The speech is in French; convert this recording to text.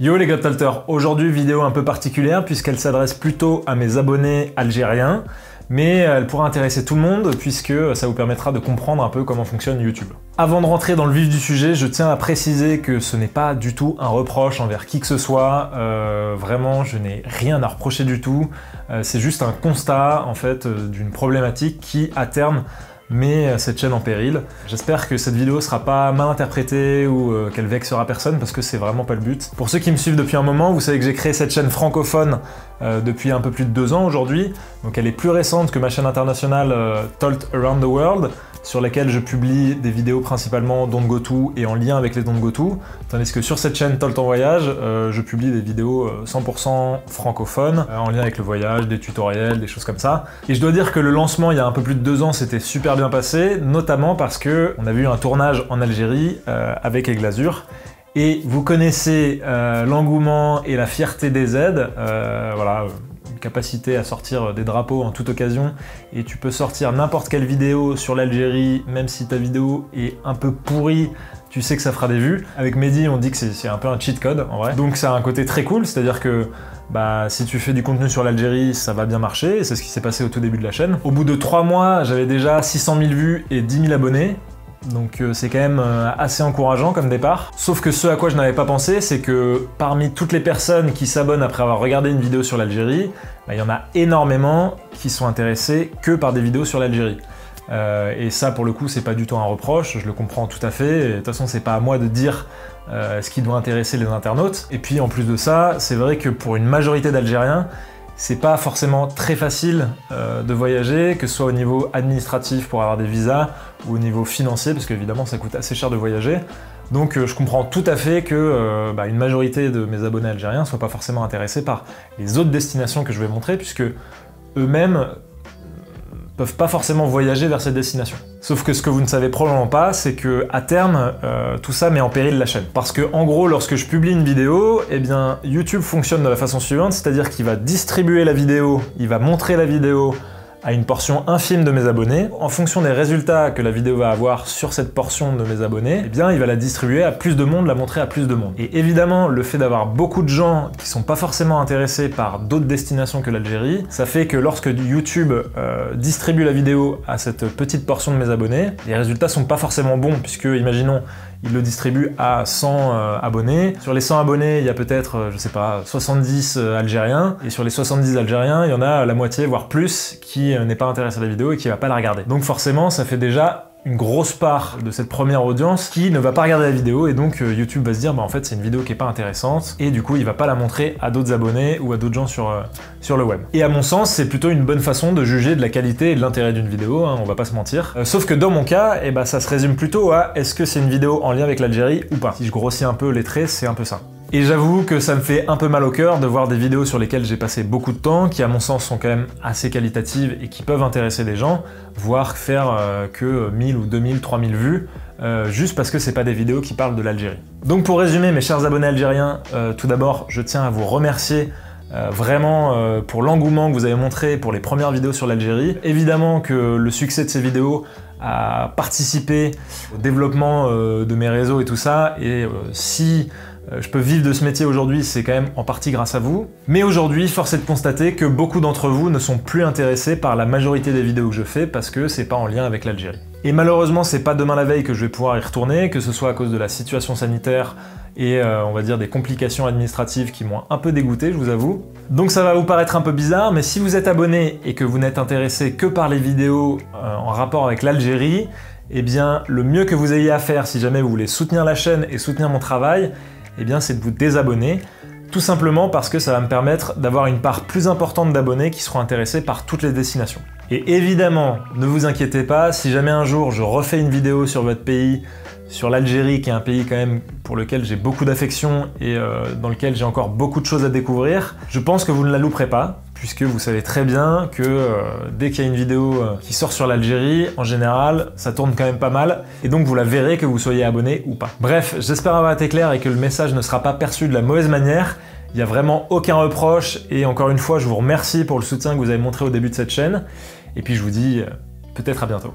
Yo les Talters, aujourd'hui vidéo un peu particulière puisqu'elle s'adresse plutôt à mes abonnés algériens, mais elle pourra intéresser tout le monde puisque ça vous permettra de comprendre un peu comment fonctionne YouTube. Avant de rentrer dans le vif du sujet, je tiens à préciser que ce n'est pas du tout un reproche envers qui que ce soit, euh, vraiment je n'ai rien à reprocher du tout, euh, c'est juste un constat en fait euh, d'une problématique qui à terme met euh, cette chaîne en péril. J'espère que cette vidéo sera pas mal interprétée ou euh, qu'elle vexera personne parce que c'est vraiment pas le but. Pour ceux qui me suivent depuis un moment, vous savez que j'ai créé cette chaîne francophone euh, depuis un peu plus de deux ans aujourd'hui. Donc elle est plus récente que ma chaîne internationale Told Around the World sur laquelle je publie des vidéos principalement Don't Go et en lien avec les Don't Go tandis que sur cette chaîne Tolt en voyage, euh, je publie des vidéos 100% euh, francophones, euh, en lien avec le voyage, des tutoriels, des choses comme ça. Et je dois dire que le lancement il y a un peu plus de deux ans s'était super bien passé, notamment parce que on avait eu un tournage en Algérie avec Aigle Azur, et vous connaissez l'engouement et la fierté des aides, voilà, capacité à sortir des drapeaux en toute occasion et tu peux sortir n'importe quelle vidéo sur l'Algérie, même si ta vidéo est un peu pourrie, tu sais que ça fera des vues. Avec Mehdi, on dit que c'est un peu un cheat code en vrai. Donc ça a un côté très cool, c'est-à-dire que bah, si tu fais du contenu sur l'Algérie, ça va bien marcher, c'est ce qui s'est passé au tout début de la chaîne. Au bout de 3 mois, j'avais déjà 600 000 vues et 10 000 abonnés, donc euh, c'est quand même euh, assez encourageant comme départ. Sauf que ce à quoi je n'avais pas pensé, c'est que parmi toutes les personnes qui s'abonnent après avoir regardé une vidéo sur l'Algérie, bah, il y en a énormément qui sont intéressés que par des vidéos sur l'Algérie. Euh, et ça, pour le coup, c'est pas du tout un reproche, je le comprends tout à fait. de toute façon, c'est pas à moi de dire ce qui doit intéresser les internautes. Et puis, en plus de ça, c'est vrai que pour une majorité d'Algériens, c'est pas forcément très facile euh, de voyager, que ce soit au niveau administratif pour avoir des visas ou au niveau financier, parce qu'évidemment ça coûte assez cher de voyager. Donc euh, je comprends tout à fait que euh, bah, une majorité de mes abonnés algériens ne soient pas forcément intéressés par les autres destinations que je vais montrer, puisque eux-mêmes peuvent pas forcément voyager vers cette destination. Sauf que ce que vous ne savez probablement pas, c'est que à terme, euh, tout ça met en péril la chaîne. Parce que en gros, lorsque je publie une vidéo, eh bien YouTube fonctionne de la façon suivante, c'est-à-dire qu'il va distribuer la vidéo, il va montrer la vidéo à une portion infime de mes abonnés. En fonction des résultats que la vidéo va avoir sur cette portion de mes abonnés, eh bien, il va la distribuer à plus de monde, la montrer à plus de monde. Et évidemment, le fait d'avoir beaucoup de gens qui sont pas forcément intéressés par d'autres destinations que l'Algérie, ça fait que lorsque YouTube euh, distribue la vidéo à cette petite portion de mes abonnés, les résultats sont pas forcément bons, puisque, imaginons, il le distribue à 100 euh, abonnés. Sur les 100 abonnés, il y a peut-être, euh, je sais pas, 70 euh, Algériens. Et sur les 70 Algériens, il y en a la moitié, voire plus, qui n'est pas intéressé à la vidéo et qui va pas la regarder. Donc forcément, ça fait déjà une grosse part de cette première audience qui ne va pas regarder la vidéo et donc euh, YouTube va se dire bah en fait c'est une vidéo qui est pas intéressante et du coup il va pas la montrer à d'autres abonnés ou à d'autres gens sur, euh, le web. Et à mon sens c'est plutôt une bonne façon de juger de la qualité et de l'intérêt d'une vidéo, hein, on va pas se mentir. Euh, sauf que dans mon cas, eh bah, ça se résume plutôt à est-ce que c'est une vidéo en lien avec l'Algérie ou pas? Si je grossis un peu les traits, c'est un peu ça. Et j'avoue que ça me fait un peu mal au cœur de voir des vidéos sur lesquelles j'ai passé beaucoup de temps, qui à mon sens sont quand même assez qualitatives et qui peuvent intéresser des gens, voire faire euh, que 1000 ou 2000, 3000 vues, euh, juste parce que c'est pas des vidéos qui parlent de l'Algérie. Donc pour résumer, mes chers abonnés algériens, euh, tout d'abord, je tiens à vous remercier vraiment pour l'engouement que vous avez montré pour les premières vidéos sur l'Algérie. Évidemment que le succès de ces vidéos a participé au développement de mes réseaux et tout ça, et si je peux vivre de ce métier aujourd'hui, c'est quand même en partie grâce à vous. Mais aujourd'hui, force est de constater que beaucoup d'entre vous ne sont plus intéressés par la majorité des vidéos que je fais parce que c'est pas en lien avec l'Algérie. Et malheureusement, c'est pas demain la veille que je vais pouvoir y retourner, que ce soit à cause de la situation sanitaire et euh, on va dire des complications administratives qui m'ont un peu dégoûté, je vous avoue. Donc ça va vous paraître un peu bizarre, mais si vous êtes abonné et que vous n'êtes intéressé que par les vidéos euh, en rapport avec l'Algérie, eh bien le mieux que vous ayez à faire si jamais vous voulez soutenir la chaîne et soutenir mon travail, eh bien c'est de vous désabonner, tout simplement parce que ça va me permettre d'avoir une part plus importante d'abonnés qui seront intéressés par toutes les destinations. Et évidemment, ne vous inquiétez pas, si jamais un jour je refais une vidéo sur votre pays, sur l'Algérie, qui est un pays quand même pour lequel j'ai beaucoup d'affection et euh, dans lequel j'ai encore beaucoup de choses à découvrir, je pense que vous ne la louperez pas, puisque vous savez très bien que euh, dès qu'il y a une vidéo euh, qui sort sur l'Algérie, en général, ça tourne quand même pas mal, et donc vous la verrez que vous soyez abonné ou pas. Bref, j'espère avoir été clair et que le message ne sera pas perçu de la mauvaise manière. Il n'y a vraiment aucun reproche, et encore une fois, je vous remercie pour le soutien que vous avez montré au début de cette chaîne, et puis je vous dis peut-être à bientôt.